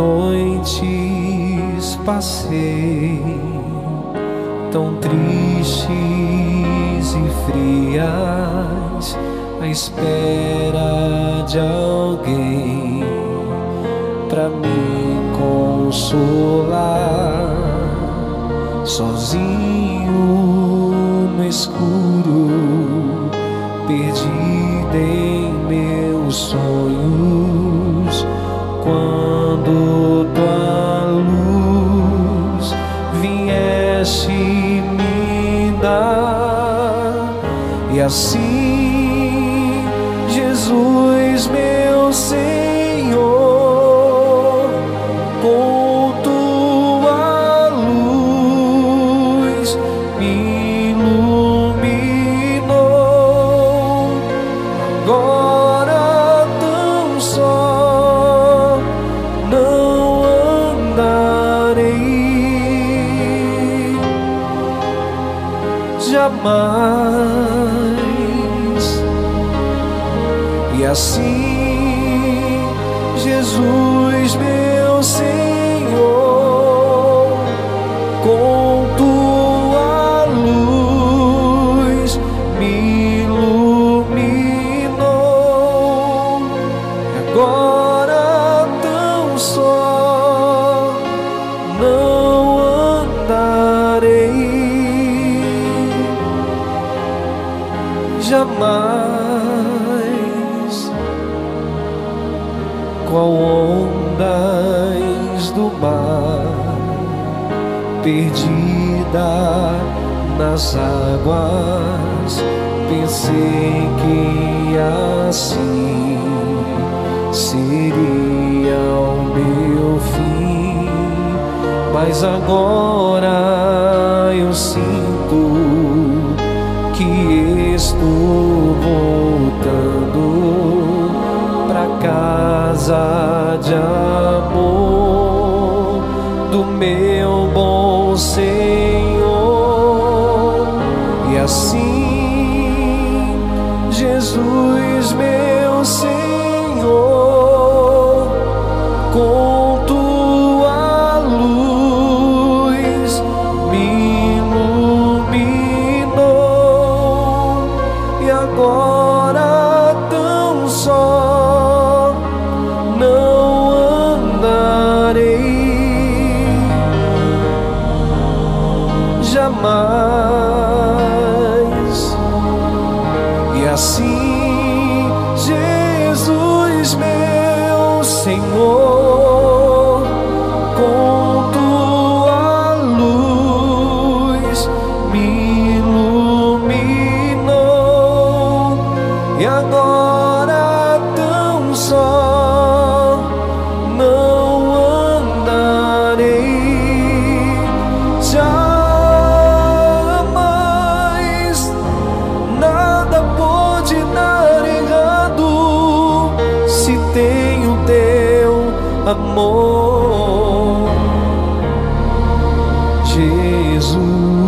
noites passei tão tristes e frias à espera de alguém para me consolar. Sozinho no escuro perdido em meus sonhos assim Jesus meu Senhor com tua luz me iluminou. Agora tão só não andarei. Jamais e assim Jesus meu Senhor com tua luz me iluminou. Agora tão só não andarei. Jamais qual ondas do mar perdida nas águas. Pensei que assim seria o meu fim mas agora eu sinto que estou casa de amor do meu bom Senhor. E assim Jesus meu Senhor com tua luz me iluminou. E agora assim Jesus meu Senhor amor, Jesus.